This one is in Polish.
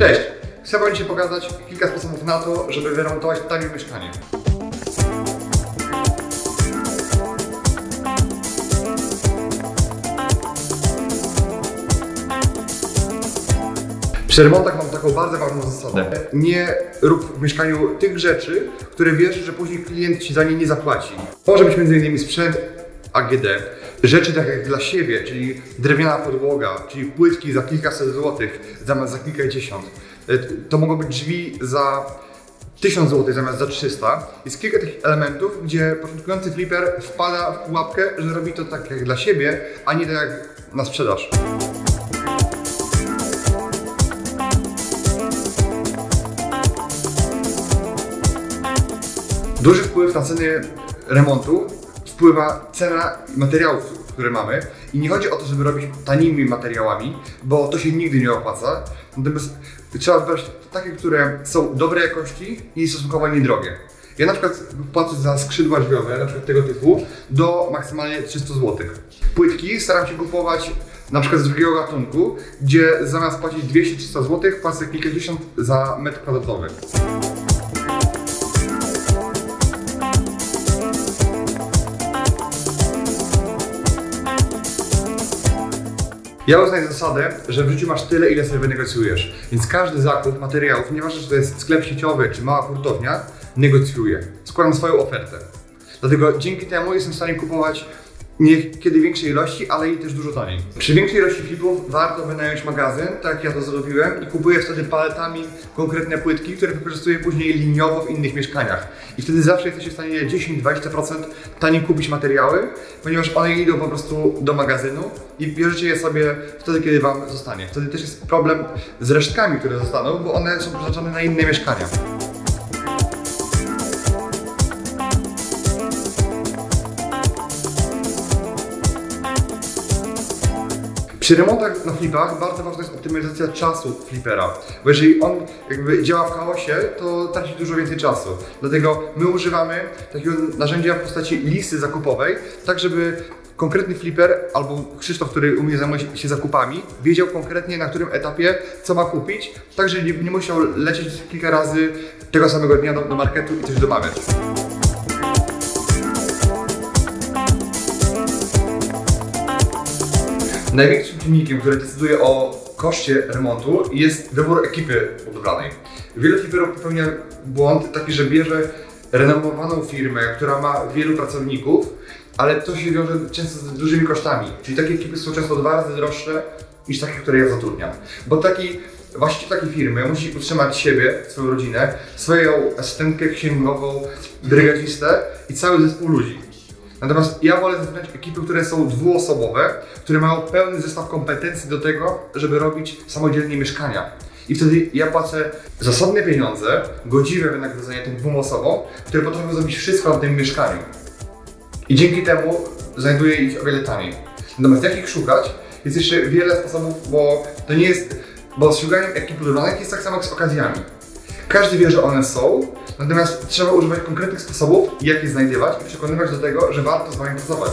Cześć! Chcę Wam dzisiaj pokazać kilka sposobów na to, żeby wyremontować tanie mieszkanie. Przy remontach mam taką bardzo ważną zasadę. Nie rób w mieszkaniu tych rzeczy, które wiesz, że później klient Ci za nie nie zapłaci. Może być m.in. sprzęt AGD, rzeczy tak jak dla siebie, czyli drewniana podłoga, czyli płytki za kilkaset złotych zamiast za kilkadziesiąt. E, To mogą być drzwi za 1000 zł zamiast za 300. Jest kilka takich elementów, gdzie początkujący flipper wpada w pułapkę, że robi to tak jak dla siebie, a nie tak jak na sprzedaż. Duży wpływ na ceny remontu wpływa cena materiałów, które mamy. I nie chodzi o to, żeby robić tanimi materiałami, bo to się nigdy nie opłaca. Natomiast trzeba wybrać takie, które są dobrej jakości i stosunkowo niedrogie. Ja na przykład płacę za skrzydła drzwiowe, na przykład tego typu, do maksymalnie 300 zł. Płytki staram się kupować na przykład z drugiego gatunku, gdzie zamiast płacić 200-300 zł, płacę kilkadziesiąt za metr kwadratowy. Ja uznaję zasadę, że w życiu masz tyle, ile sobie wynegocjujesz. Więc każdy zakup materiałów, nieważne czy to jest sklep sieciowy, czy mała hurtownia, negocjuję. Składam swoją ofertę. Dlatego dzięki temu jestem w stanie kupować nie kiedy większej ilości, ale i też dużo taniej. Przy większej ilości flipów warto wynająć magazyn, tak jak ja to zrobiłem i kupuję wtedy paletami konkretne płytki, które wykorzystuję później liniowo w innych mieszkaniach. I wtedy zawsze jesteście w stanie 10-20% taniej kupić materiały, ponieważ one idą po prostu do magazynu i bierzecie je sobie wtedy, kiedy Wam zostanie. Wtedy też jest problem z resztkami, które zostaną, bo one są przeznaczone na inne mieszkania. Przy remontach na flipach bardzo ważna jest optymalizacja czasu flipera, bo jeżeli on jakby działa w chaosie, to traci dużo więcej czasu. Dlatego my używamy takiego narzędzia w postaci listy zakupowej, tak żeby konkretny flipper albo Krzysztof, który u mnie zajmuje się zakupami, wiedział konkretnie na którym etapie co ma kupić, tak że nie, nie musiał lecieć kilka razy tego samego dnia do, do marketu i coś domawiać. Największym czynnikiem, który decyduje o koszcie remontu jest wybór ekipy budowlanej. Wiele fliperów popełnia błąd taki, że bierze renomowaną firmę, która ma wielu pracowników, ale to się wiąże często z dużymi kosztami. Czyli takie ekipy są często dwa razy droższe niż takie, które ja zatrudniam. Bo taki właściciel takiej firmy musi utrzymać siebie, swoją rodzinę, swoją asystentkę księgową, brygadzistę i cały zespół ludzi. Natomiast ja wolę zatrudniać ekipy, które są dwuosobowe, które mają pełny zestaw kompetencji do tego, żeby robić samodzielnie mieszkania. I wtedy ja płacę zasadne pieniądze, godziwe wynagrodzenie tym dwóm osobom, które potrafią zrobić wszystko w tym mieszkaniu. I dzięki temu znajduję ich o wiele taniej. Natomiast jak ich szukać? Jest jeszcze wiele sposobów, bo to nie jest, bo z szukaniem ekip budowlanych jest tak samo jak z okazjami. Każdy wie, że one są, natomiast trzeba używać konkretnych sposobów, jak je znajdywać i przekonywać do tego, że warto z Wami pracować.